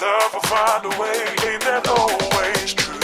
love will find a way, ain't that always true?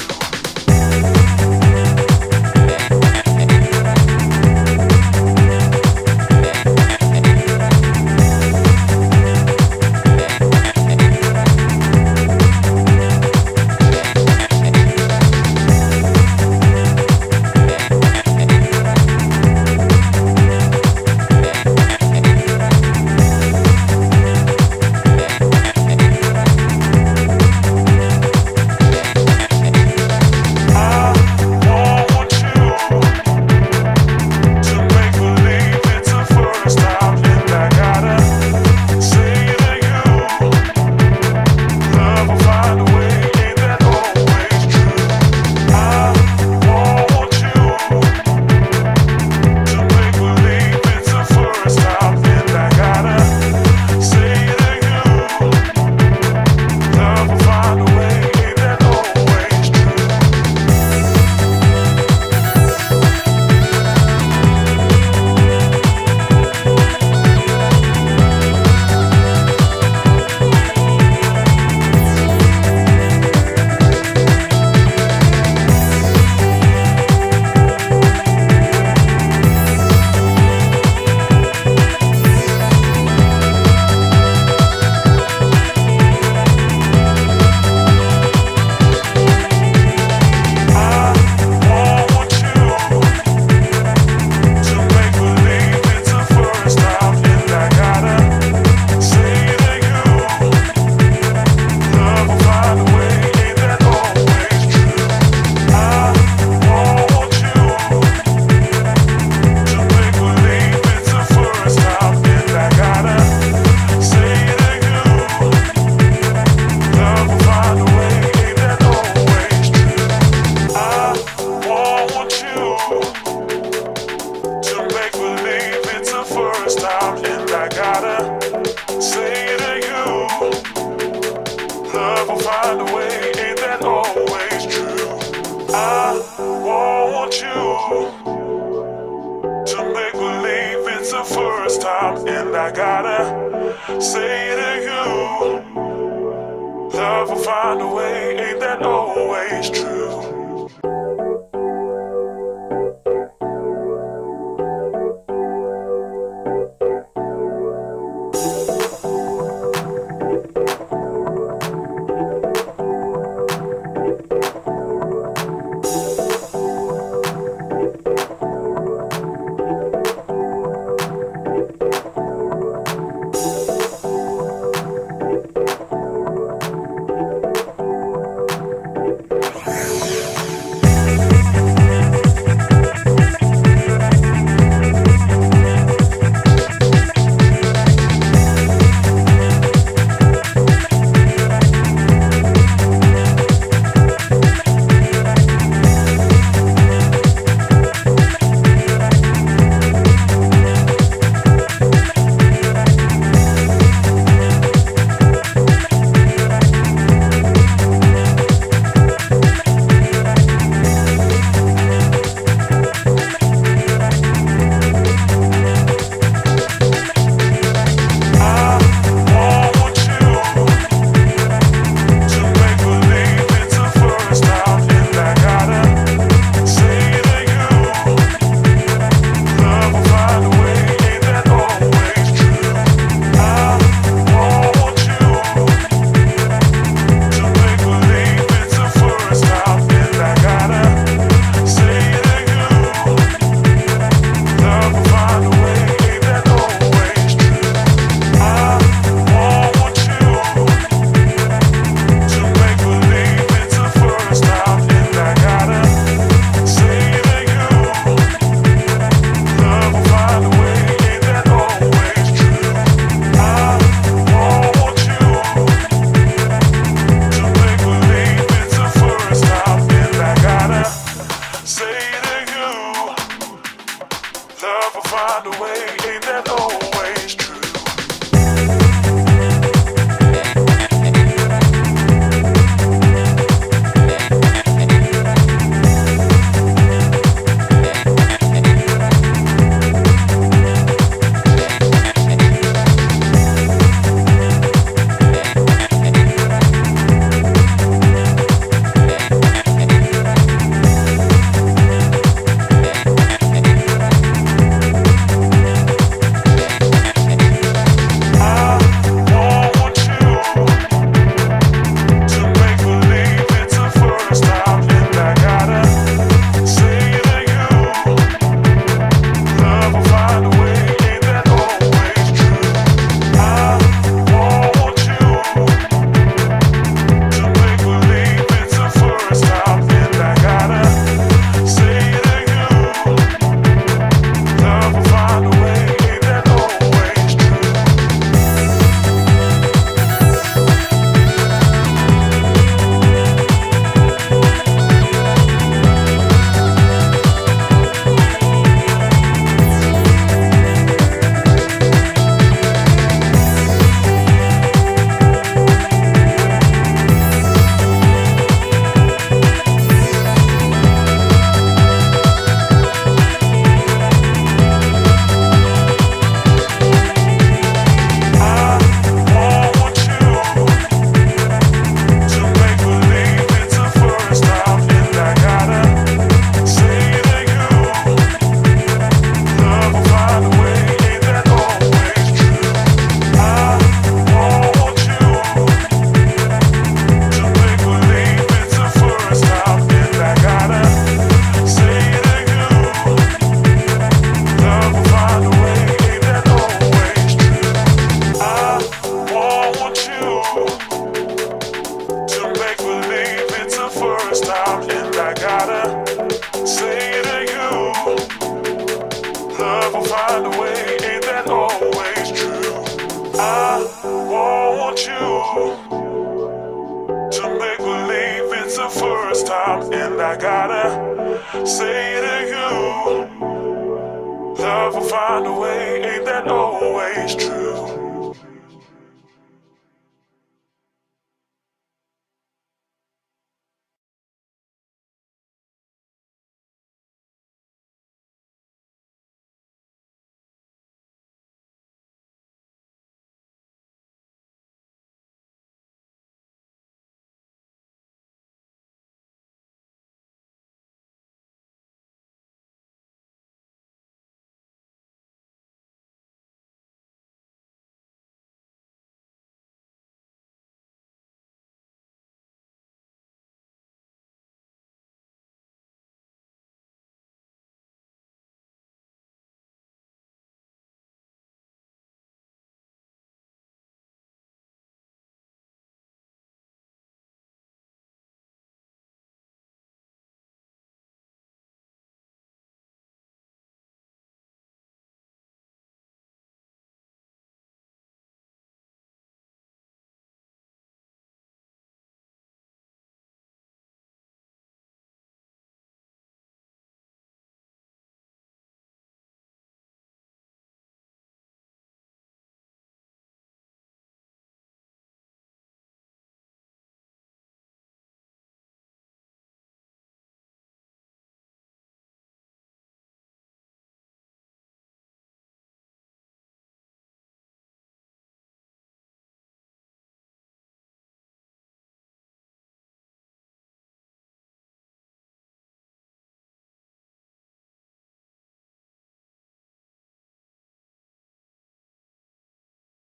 first time, and I gotta say to you, love will find a way, ain't that always true? love will find a way, ain't that always true? I want you to make believe it's the first time, and I gotta say to you, love will find a way, ain't that always true?